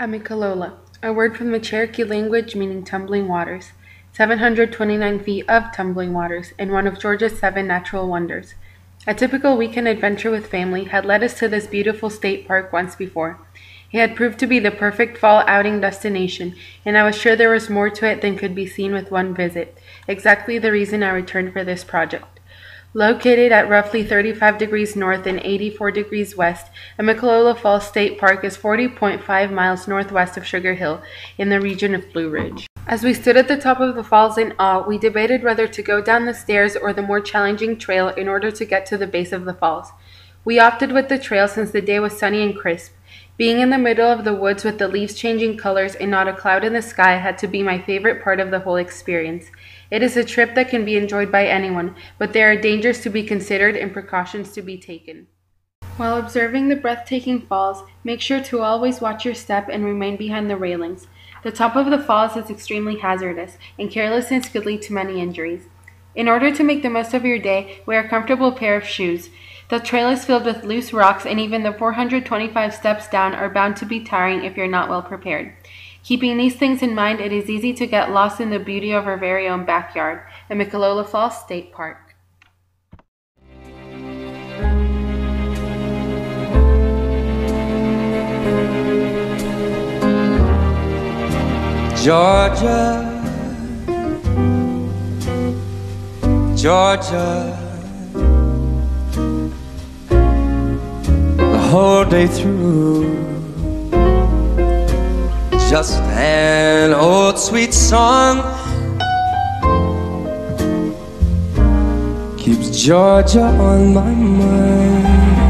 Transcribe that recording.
Amicalola, a word from the Cherokee language meaning tumbling waters. 729 feet of tumbling waters, and one of Georgia's seven natural wonders. A typical weekend adventure with family had led us to this beautiful state park once before. It had proved to be the perfect fall outing destination, and I was sure there was more to it than could be seen with one visit, exactly the reason I returned for this project. Located at roughly 35 degrees north and 84 degrees west, Amicalola Falls State Park is 40.5 miles northwest of Sugar Hill in the region of Blue Ridge. As we stood at the top of the falls in awe, we debated whether to go down the stairs or the more challenging trail in order to get to the base of the falls. We opted with the trail since the day was sunny and crisp. Being in the middle of the woods with the leaves changing colors and not a cloud in the sky had to be my favorite part of the whole experience. It is a trip that can be enjoyed by anyone, but there are dangers to be considered and precautions to be taken. While observing the breathtaking falls, make sure to always watch your step and remain behind the railings. The top of the falls is extremely hazardous, and carelessness could lead to many injuries. In order to make the most of your day, wear a comfortable pair of shoes. The trail is filled with loose rocks, and even the 425 steps down are bound to be tiring if you're not well prepared. Keeping these things in mind, it is easy to get lost in the beauty of our very own backyard, the Amicalola Falls State Park. Georgia, Georgia, whole day through just an old sweet song keeps Georgia on my mind.